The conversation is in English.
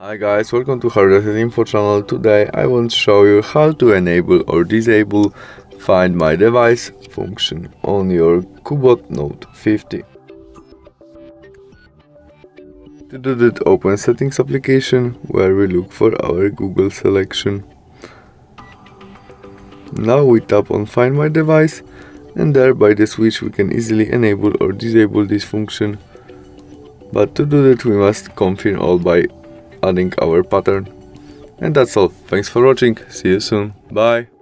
Hi guys, welcome to Hardreset Info channel. Today I want to show you how to enable or disable Find My Device function on your Cubot Note 50. To do that open settings application where we look for our Google selection. Now we tap on Find My Device and there by the switch we can easily enable or disable this function. But to do that we must confirm all by adding our pattern. And that's all. Thanks for watching. See you soon. Bye.